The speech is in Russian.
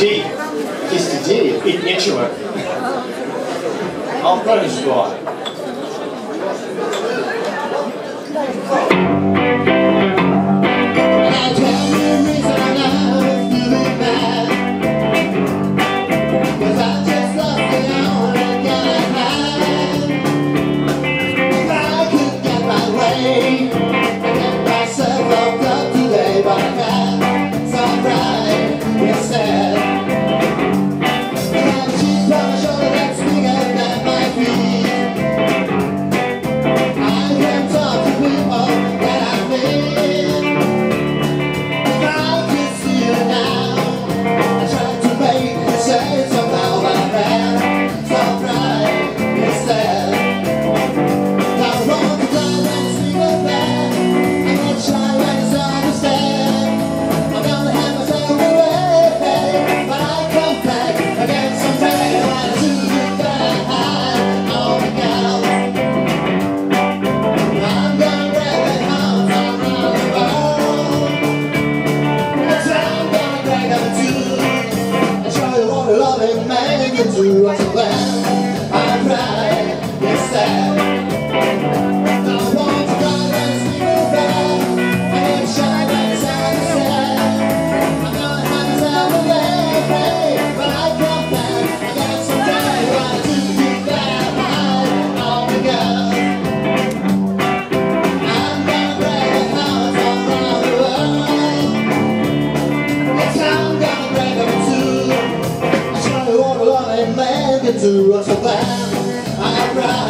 Есть идеи, пить нечего. I'll punish God. I'm making to us land. to a Band. I ride.